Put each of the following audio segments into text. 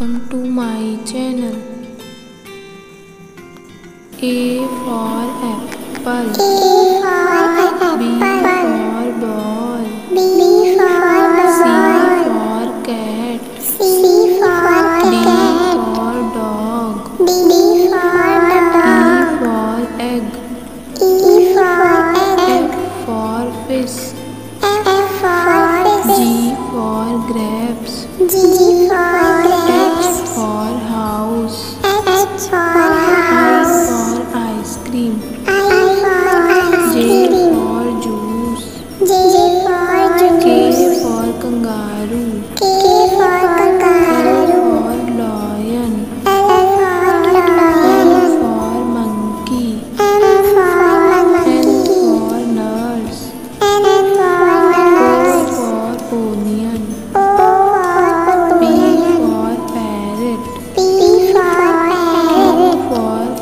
welcome to my channel. A for apple, A for apple. B for ball, B for ball. C for cat, C for cat. D for dog, D for dog. E for egg, E for egg. F for fish, F for fish. G for grapes, H for ใ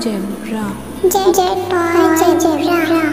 Z for